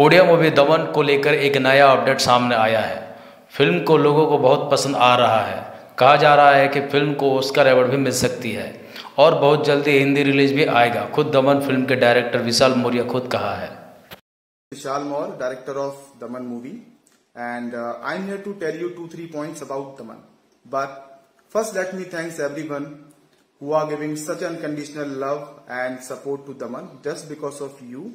Odia movie दमन को लेकर एक नया अपडेट सामने आया है। फ़िल्म को लोगों को बहुत पसंद आ रहा है। कहा जा रहा है कि फ़िल्म को ओस्कर अवार्ड भी मिल सकती है और बहुत जल्दी हिंदी रिलीज़ भी आएगा। खुद दमन फ़िल्म के डायरेक्टर विशाल मौर्य खुद कहा है। Vishal Maurya director of Daman movie and I am to tell you two three points about Daman but first let me thanks everyone who are giving such unconditional love and support to Daman just because of you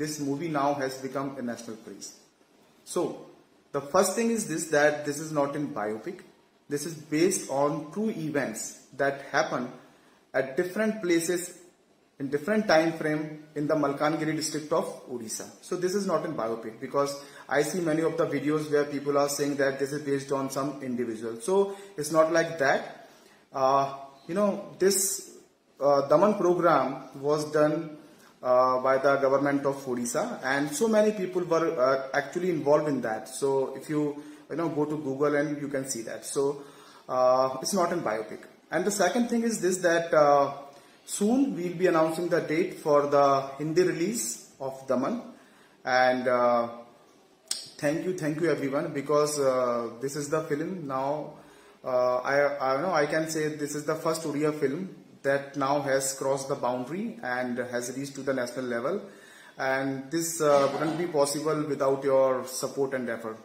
this movie now has become a national praise. So, the first thing is this: that this is not in biopic. This is based on true events that happen at different places in different time frame in the Malkangiri district of Odisha. So this is not in biopic because I see many of the videos where people are saying that this is based on some individual. So it's not like that. Uh, you know, this uh, Daman program was done uh, by the government of Odisha and so many people were uh, actually involved in that. So if you, you know, go to Google and you can see that. So uh, it's not in biopic. And the second thing is this that uh, soon we'll be announcing the date for the Hindi release of Daman. And uh, thank you, thank you everyone because uh, this is the film now. I, I know I can say this is the first Oriya film that now has crossed the boundary and has reached to the national level. And this uh, wouldn't be possible without your support and effort.